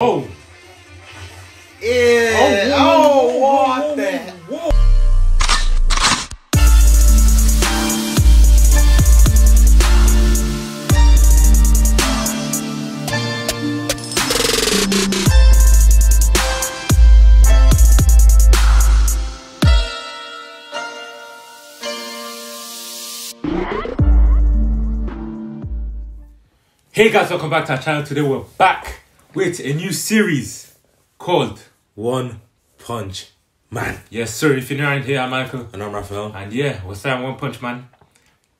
Oh. Yeah. Oh, oh what the? Hey guys, welcome back to our channel. Today we're back with a new series called One Punch Man. Yes Sir. If you're new around here, I'm Michael. And I'm Raphael. And yeah, we're starting One Punch Man.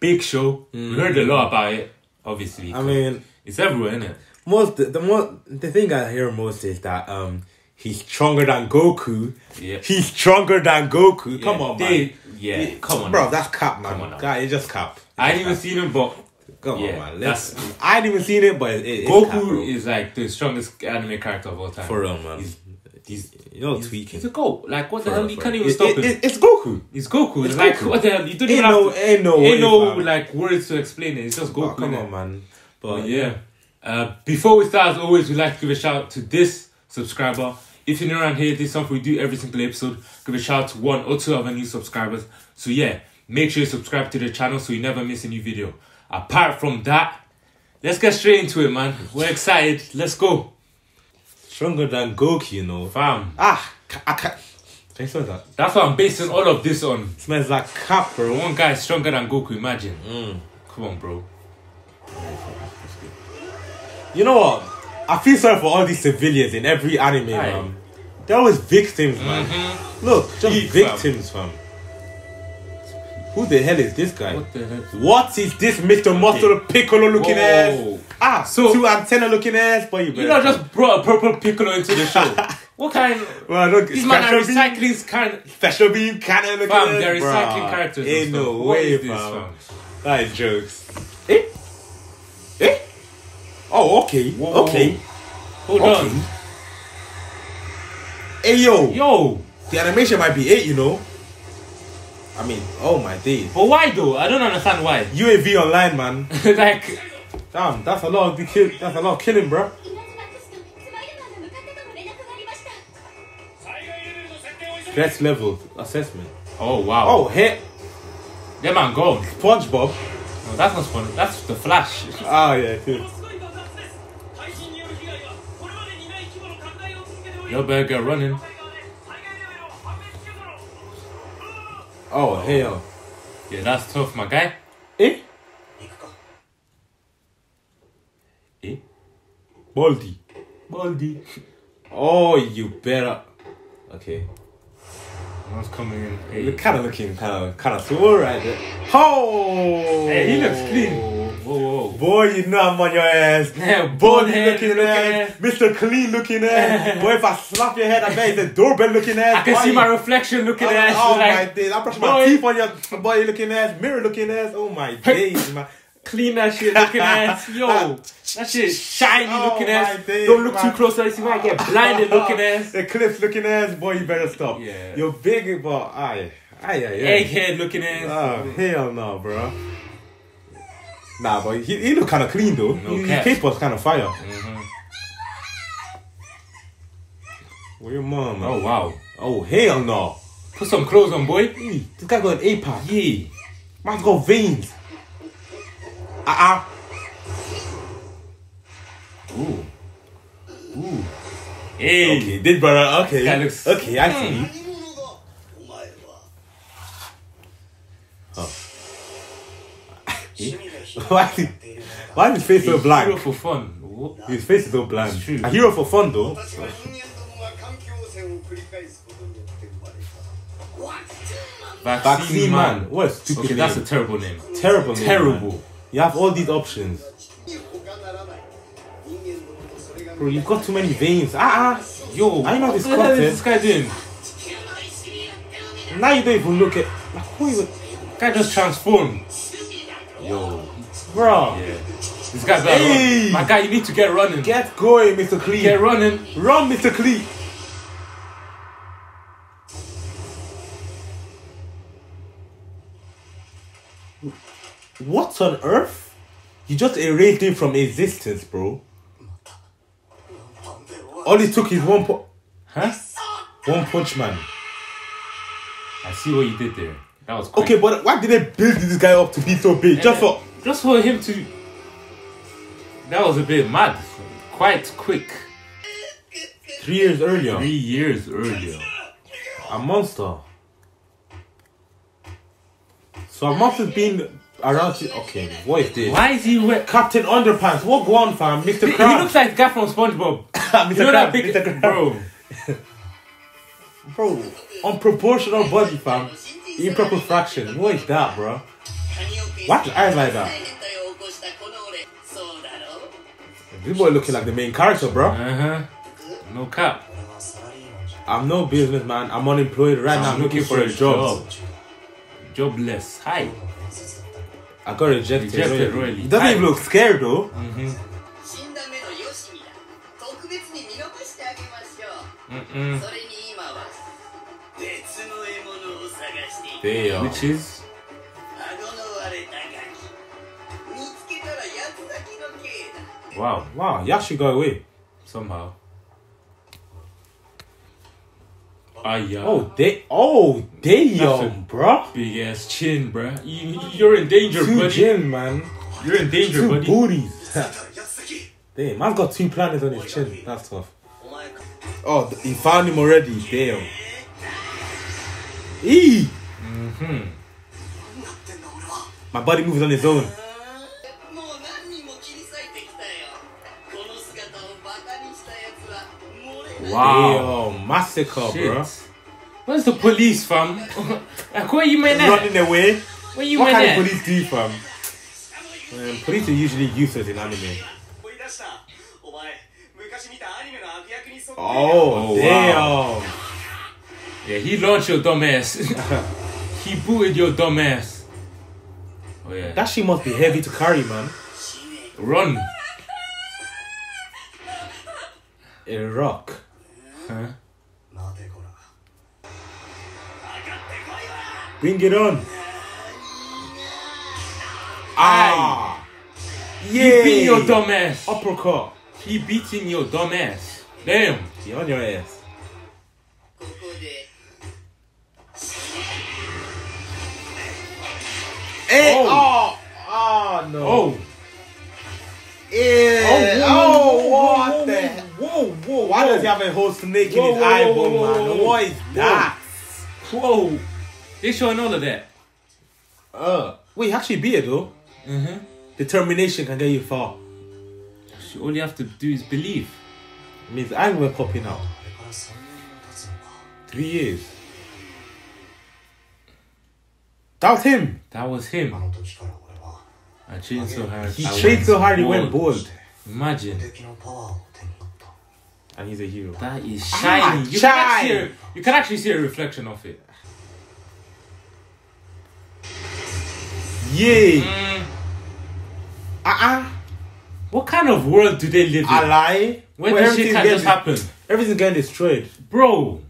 Big show. We heard a lot about it, obviously. I mean, it's everywhere, isn't it? most the, most the thing I hear most is that um he's stronger than Goku. Yeah. He's stronger than Goku. Come Yeah, on, they- man. yeah, come on bro. now. That's cap, man. Come on now. Guy, it's just cap. I ain't even seen him, but Come Yeah, on, man. Let's. I ain't even seen it, but it, bro. Goku is like the strongest anime character of all time. for real, man. He's, He's, you know, he's, tweaking. he's a goat. Like, what the hell? real, You can't even It- stop it- him. it- it's Goku. It's Goku. It's like, Goku. what the hell? You don't Ain't even no, have to, ain't no, ain't no like words to explain it. It's just Goku. Oh, come on, man. But But yeah. Uh, before we start, as always, we'd like to give a shout out to this subscriber. If you're new around here, this is something we do every single episode. Give a shout out to one or two of our new subscribers. So yeah, make sure you subscribe to the channel so you never miss a new video. Apart from that, let's get straight into it, man. We're excited. Let's go. stronger than Goku, you know. Fam. Ah, I can't. You smell that? That's what I'm basing all of this on. smells like cap, bro. One guy is stronger than Goku, imagine. Mm. Come on, bro. You know what? I feel sorry for all these civilians in every anime, Aye. man. They're always victims, man. Look, just Eat, victims, fam. Who the hell is this guy? What the heck? What is this Mr. Muscle Piccolo looking Whoa. ass? Ah, So- two antenna looking ass, but you better. You know, just brought a purple piccolo into the show. what kind? well, look, These men are recycling kind. special beam cannon looking Fam, they're recycling bruh. characters. Ain't no What way, is this, fam. fam? That is jokes. Eh? Eh? Oh, okay. Whoa. Okay. Hold okay. on. Hey, yo. Yo, The animation might be it, you know. I mean, oh my days. But why though? I don't understand why. UAV online, man. like, damn, that's a lot of kill. That's a lot of killing, bro. Stress level assessment. Oh wow. Oh hit. That man gone. SpongeBob. No, that's not SpongeBob. That's the Flash. Ah oh, yeah. Cool. better burger running. Oh, hell. Yeah, that's tough, my guy. Eh? Eh? Baldy. Baldy. Oh, you better. Okay. One's coming in. Hey. Look, kind of looking kind of kind of sore right there. Oh. Hey, he looks clean. Whoa, whoa. Boy, you know I'm on your ass. Yeah, Body bald looking looking ass, ass. Mr. Clean looking ass. Boy, if I slap your head, I bet it's a doorbell looking ass. I can Boy, see my reflection looking Oh, at oh like, my days! I brush boy. my teeth on your body looking ass, mirror looking ass. Oh my days, man! clean that shit looking ass. Yo, that shit shiny Oh, looking ass. days, Don't look man. too close, I see might get blinded looking ass. The clips looking ass, boy, you better stop. Yeah. You're big, but aye, aye, aye, aye. Egghead looking ass. Oh hell no, bro. Nah, but he, he look kind of clean though. No his cap. cape was kind of fire. Mhm. Where your mom? Oh wow. oh hell no. Put some clothes on, boy. Hey, this guy got an A pack. Yeah. Man's got veins. Uh uh Ooh. Ooh. Hey. Okay, this brother. Okay, Guy looks- okay, I see. why did, why is his face so blank? Hero for fun. What? His face is so blank. True. A hero for fun though. Vaccine, man. What a stupid okay, name. that's a terrible name. Terrible name. Terrible. Man. You have all these options. Bro, you've got too many veins. Ah ah. Yo. I know this what this guy doing? Now you don't even look at. Like, who even? Guy just transformed. Yo. Bro. Yeah. This guy's better Hey. run. My guy, you need to get running. Get going, Mr. Clean. Get running. Run, Mr. Clean. What on earth? You just erased him from existence, bro. All he took is one punch. Huh? one punch, man. I see what you did there. That was quick. Okay, but why did they build this guy up to be so big? Just for just for him to. That was a bit mad. Quite quick. three years earlier. Three years earlier. A monster. So I must have been around. Okay, what is this? Why is he wet? Captain Underpants. What go on, fam? Mr. He looks like the guy from SpongeBob. Mr. You know that Krabs, big Mr. Krabs. bro. Bro, unproportional body, fam. Improper fraction. What is that, bro? What? Eyes like that. This boy looking like the main character, bro. Uh-huh. No cap. I'm no businessman. I'm unemployed right I'm now. I'm looking, looking for, a job. job. Jobless. Hi. I got rejected. Rejected royally. Really. He doesn't Hi. even look scared though. Mm-hmm. Mm-mm. Damn. Which is Wow, wow, y'all should go away somehow. Aye, yeah. oh, they, oh, damn, bro. Big ass chin, bro. You, you're in danger, two buddy. Chin, man. You're in danger, two buddy. booties. damn, I've got two planets on his chin. That's tough. Oh, he found him already. Damn. E. Mm-hmm. My body moves on its own. Wow. Massacre, Shit. bro. Where's the police, fam? like, what you mean? Running at? away. What you What can the police do, fam? Man, police are usually useless in anime. Oh, oh damn. Wow. Yeah, he launched your dumbass. he booted your dumbass. Oh yeah. That shit must be heavy to carry, man. Run. A rock. Bring it on. Ah. Yeah. He beat your dumb ass. Uppercut. He beating your dumb ass. Damn. He on your ass. Hey, oh. oh, oh no. Oh. Ew. Why does he have a whole snake whoa, in his whoa, eyeball, whoa, whoa. What is that? Whoa. They showing all of that. Uh, wait, actually beat it though. Mm-hmm. Determination can get you far. All you have to do is believe. It means I'm will popping out. Three years. That was him. That was him. I trained so hard. He trained so hard he went bald. Imagine. And he's a hero. That is Ah, shiny. you, can actually see a, you can actually see a reflection of it. Yay! Mm, Uh-uh. what kind of world do they live in? A lie. Where Well, this shit everything's can getting- just happen? Everything's getting destroyed. Bro.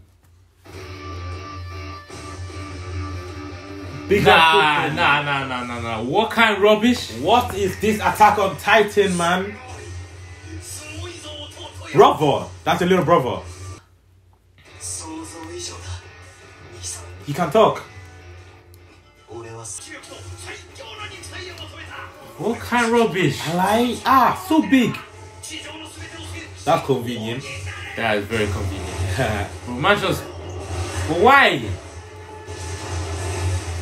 Big Nah, nah, nah, nah, nah, nah. What kind of rubbish? What is this attack on Titan, man? Brother! That's a little brother. He can talk. What kind of rubbish? Like, ah, so big. That's convenient. That is very convenient. but man just... Why?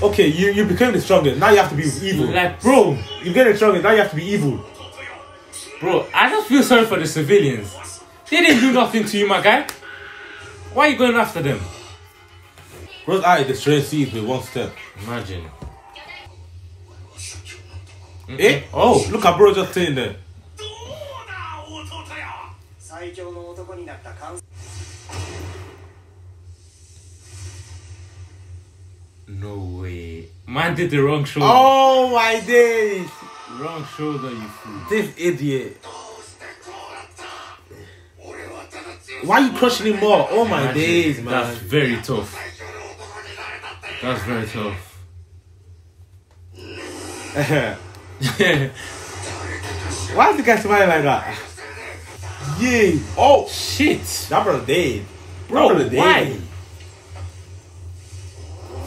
Okay, you, you became the strongest. Now you have to be evil. Like, bro. You became the strongest. Now you have to be evil. Bro, I just feel sorry for the civilians. They didn't do nothing to you, my guy. Why are you going after them? Rose out of the straight sees me one step. Imagine. Eh? Mm-hmm. Oh, look at bro just sitting there. No way. Man did the wrong shoulder. Oh my days! Wrong shoulder, you fool. This idiot. Why are you crushing him more? Oh my Imagine. days, man. That's very tough. That's very tough. Why is the guy smiling like that? Yeah. Oh, Shit. that brother dead. Bro, that brother dead. why?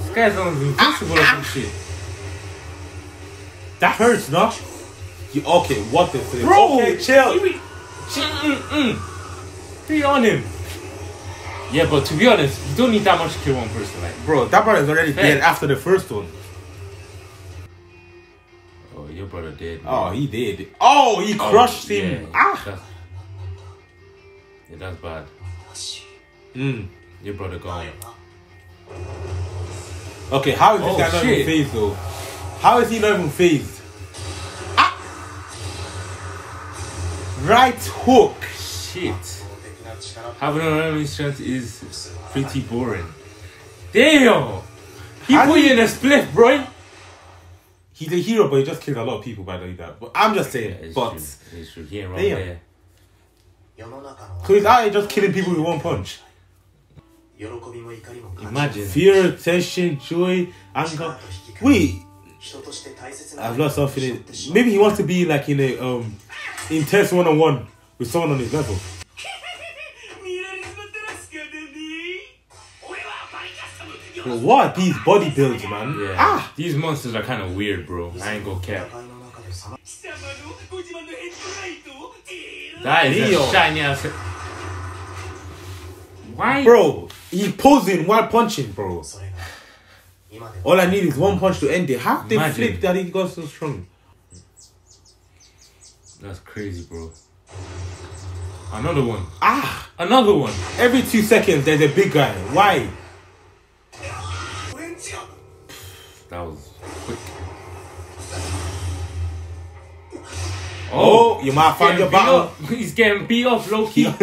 This guy's on invincible or some shit. That hurts, no? You, okay, what the flip? Bro, okay, chill. you- Mm-mm. Be on him. Yeah, but to be honest, you don't need that much to kill one person. Like, Bro, that brother's already dead after the first one. oh, your brother dead. Oh, he did. Oh, he Oh, crushed him. yeah, Ah. That's, yeah, that's bad. Mm. Your brother gone. Okay, how is this Oh, guy not shit. even phased though? How is he not even phased? Ah. Right hook. Shit. Having an enemy strength is pretty boring. Damn! He How put you in a split, bro. He's a hero, but he just killed a lot of people by doing that. But I'm just saying, It's but true. It's true. He ain't wrong Damn. there. so he's out here just killing people with one punch. Imagine. Fear, tension, joy, anger. Wait, I've lost something. in- Maybe he wants to be like in a um intense one on one with someone on his level. What are these body builds, man? Yeah. Ah! These monsters are kind of weird, bro. I ain't gonna care. That is Leo. a shiny ass. Why? Bro, he's posing while punching, bro. All I need is one punch to end it. How they flip that he got so strong? That's crazy, bro. Another one. Ah! Another one. Every two seconds, there's a big guy. Why? That was quick. Oh, oh you might find your bottle. Up. He's getting beat up low key.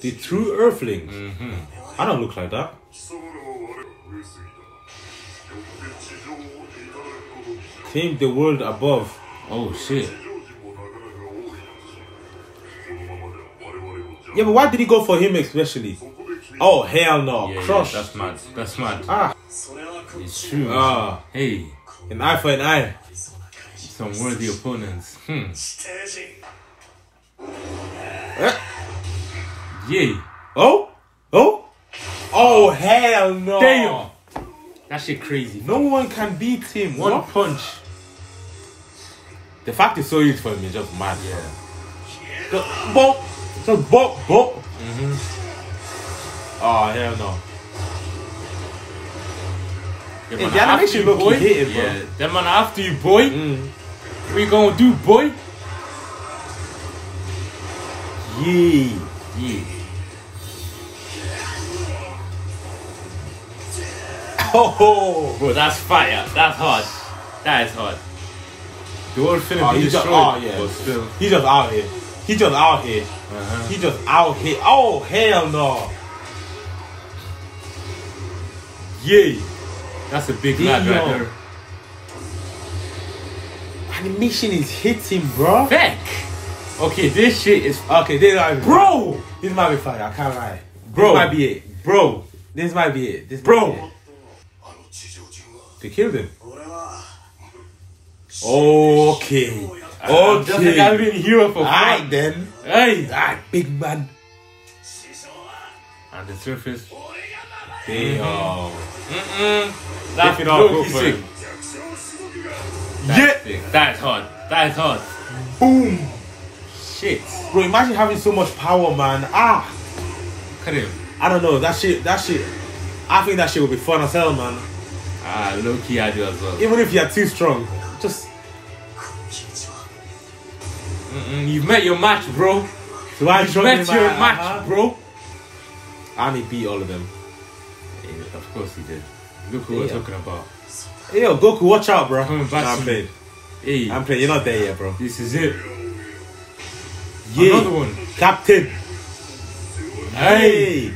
the true earthlings. Mm -hmm. I don't look like that. Claim the world above. Oh shit. Yeah, but why did he go for him especially? Oh hell no, yeah, crush. Yeah, that's mad. That's mad. Ah, it's true. Ah, hey, an eye for an eye. Some worthy opponents. Hmm. Yeah. Oh, oh, oh hell no. Damn. That shit crazy. No one can beat him. One what? punch. The fact it's so easy for me just mad. Yeah. But just bump, bump. Mm-hmm. Oh hell no! Hey, man after animation you, look boy. hitting, bro. Yeah. Them man after you, boy. Mm. What you gonna do, boy? Yeah. Yeah. Oh, Bro, that's fire. That's hard. That is hard. The world finna Oh, be he's just- oh, yeah. but still. he just out here. He just out here. Uh-huh. He just out here. Oh hell no. Yay, That's a big lad, right there. Animation is hitting, bro. Back. Okay, this shit is okay. This might bro. This might be fire. I can't lie. Bro, this might be it. Bro, this might be it. This bro. It. They killed him. Okay. Oh, okay. Just like I've been here for fun. Aye, then. Aye. Aye, big man. And the surface, mm-hmm. oh. they uh, mm-mm, that's it all for. That's yeah. It. That's hot. That's hot. Boom. Shit. Bro, imagine having so much power, man. Ah. Cut him. I don't know. That shit, that shit. I think that shit would be fun as hell, man. Ah, low key, I do as well. Even if you're too strong, just Mm-mm. You've met your match, bro. so I You've met your match, uh-huh. bro. And he beat all of them. Yeah, of course he did. Look who we're Yeah. talking about. Hey, yo, Goku, watch out, bro. Coming back I'm playing. Hey, I'm playing. You're not there yet, bro. this is it. Yeah. Another one. Captain. Hey, Hey.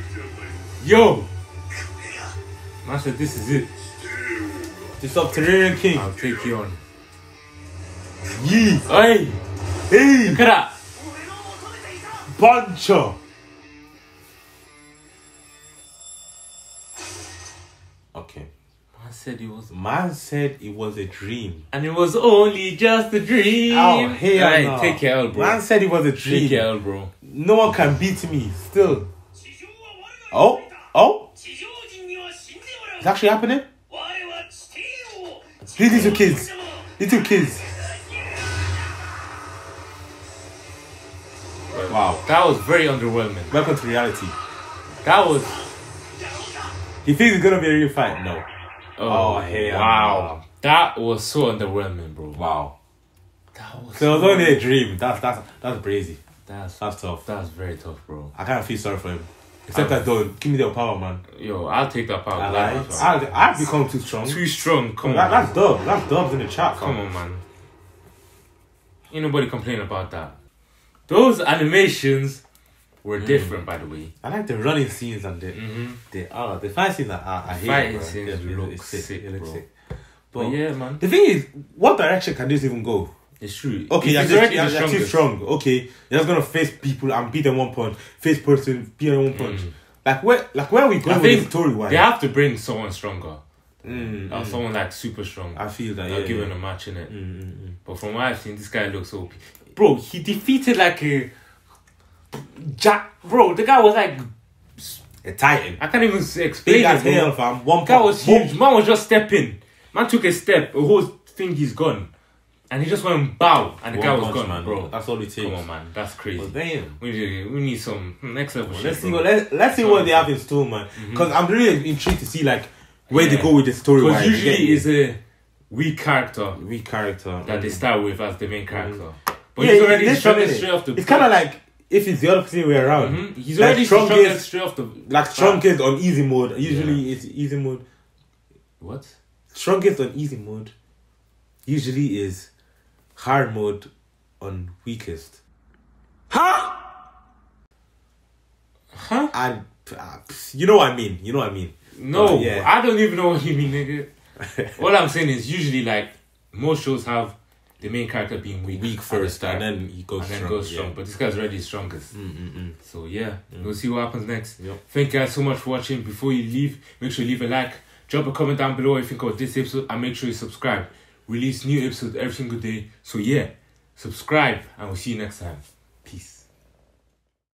yo. Man said this is it. The Subterranean King. I'll take you on. Yee. Hey, Hey! Look at that. Buncher. Okay. Man said it was. Man said it was a dream. And it was only just a dream. Oh, hey, right, no. take care, bro. Man said it was a dream. Take care, bro. No one can beat me. Still. Oh, oh. It's actually happening. These little kids. Little kids. Wow. That was very underwhelming. Welcome to reality. That was. He thinks it's gonna be a real fight? No. Oh, Oh, hell wow. That was so underwhelming, bro. Wow. That was. So it was only a dream. That's that's that's crazy. That's That's tough. that's very tough, bro. I kind of feel sorry for him. Except that don't give me the power, man. Yo, I'll take that power. I. I, I've become too strong. Too strong. Come That, on. that's dub. That's dubs in the chat. Come on, man. Ain't nobody complain about that. Those animations were Mm. different, by the way. I like the running scenes and the Mm-hmm. the oh the fight scenes. I, I hate Fighting scenes it look looks sick, It looks bro. sick. But But yeah, man, the thing is, what direction can this even go? it's true. Okay, you're, you're, you're too strong. Okay, you're just gonna face people and beat them one punch. Face person, beat them one punch. Like where, like where are we Mm. I going with this story? Wise? They have to bring someone stronger. Mm, Or mm. someone like super strong. I feel that. They're Yeah, giving yeah. a match in it. Mm, mm, mm. But from what I've seen, this guy looks OP. Bro, he defeated like a Jack. Bro, the guy was like A titan. I can't even explain Big as hell, fam. One Guy was huge. Man was just stepping. Man took a step. A whole thing he's gone, and he just went bow, and the One guy was punch, gone, man. bro. That's all it takes. Come on, man. That's crazy. Well, damn. We need, we need some next level. Well, shit, let's see what let, let's see what they have in store, man. Mm-hmm. Because I'm really intrigued to see like where they go with the story. Because usually it's a weak character weak character that they mm. start with as the main mm-hmm. character. But Yeah, he's already the literally. strongest straight off the. It's kind of like if it's the other thing way around. Mhm. He's like already strongest straight off the. Like strongest on easy mode. Usually it's easy mode. What? Strongest on easy mode. Usually is hard mode on weakest. Huh? Huh? And uh, you know what I mean. You know what I mean. No, yeah. I don't even know what you mean, nigga. All I'm saying is usually like most shows have the main character being weak, Weak first, start, and then he goes and then strong. yeah. But this guy's already strongest. Mm-mm-mm. So yeah, we'll see what happens next. Yep. Thank you guys so much for watching. Before you leave, make sure you leave a like, drop a comment down below what you think of this episode, and make sure you subscribe. Release new episodes every single day. So yeah, subscribe, and we'll see you next time.